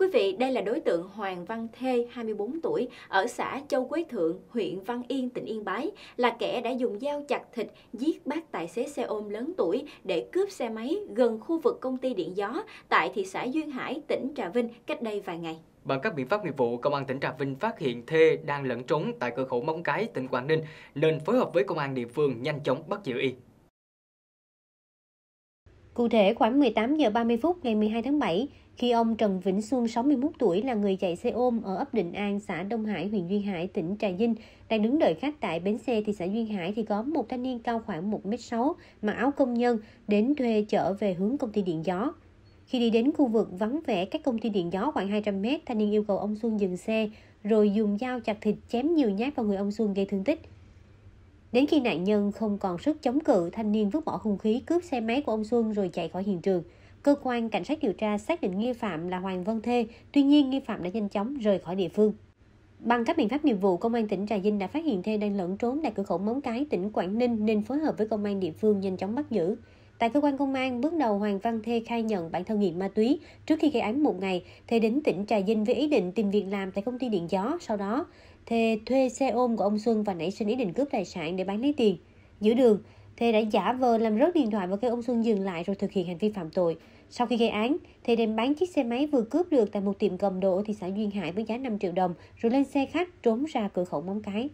quý vị, đây là đối tượng Hoàng Văn Thê, 24 tuổi, ở xã Châu Quế Thượng, huyện Văn Yên, tỉnh Yên Bái, là kẻ đã dùng dao chặt thịt, giết bác tài xế xe ôm lớn tuổi để cướp xe máy gần khu vực công ty điện gió tại thị xã Duyên Hải, tỉnh Trà Vinh cách đây vài ngày. Bằng các biện pháp nghiệp vụ, Công an tỉnh Trà Vinh phát hiện Thê đang lẫn trốn tại cửa khẩu Móng Cái, tỉnh Quảng Ninh, nên phối hợp với công an địa phương nhanh chóng bắt giữ y. Cụ thể, khoảng 18 giờ 30 phút ngày 12 tháng 7, khi ông Trần Vĩnh Xuân, 61 tuổi, là người chạy xe ôm ở ấp Định An, xã Đông Hải, huyện Duyên Hải, tỉnh Trà Vinh, đang đứng đợi khách tại bến xe thị xã Duyên Hải thì có một thanh niên cao khoảng 1m6, mặc áo công nhân, đến thuê chở về hướng công ty điện gió. Khi đi đến khu vực vắng vẻ cách công ty điện gió khoảng 200m, thanh niên yêu cầu ông Xuân dừng xe, rồi dùng dao chặt thịt chém nhiều nhát vào người ông Xuân gây thương tích. Đến khi nạn nhân không còn sức chống cự, thanh niên vứt bỏ hung khí cướp xe máy của ông Xuân rồi chạy khỏi hiện trường. Cơ quan cảnh sát điều tra xác định nghi phạm là Hoàng Văn Thê, tuy nhiên nghi phạm đã nhanh chóng rời khỏi địa phương. Bằng các biện pháp nghiệp vụ, công an tỉnh Trà Vinh đã phát hiện Thê đang lẫn trốn tại cửa khẩu Móng Cái, tỉnh Quảng Ninh nên phối hợp với công an địa phương nhanh chóng bắt giữ. Tại cơ quan công an, bước đầu Hoàng Văn Thê khai nhận bản thân nghiện ma túy. Trước khi gây án một ngày, Thê đến tỉnh Trà Vinh với ý định tìm việc làm tại công ty điện gió. Sau đó, Thề thuê xe ôm của ông Xuân và nảy sinh ý định cướp tài sản để bán lấy tiền. Giữa đường, Thề đã giả vờ làm rớt điện thoại và kêu ông Xuân dừng lại rồi thực hiện hành vi phạm tội. Sau khi gây án, Thề đem bán chiếc xe máy vừa cướp được tại một tiệm cầm đồ ở thị xã Duyên Hải với giá 5 triệu đồng rồi lên xe khách trốn ra cửa khẩu Móng Cái.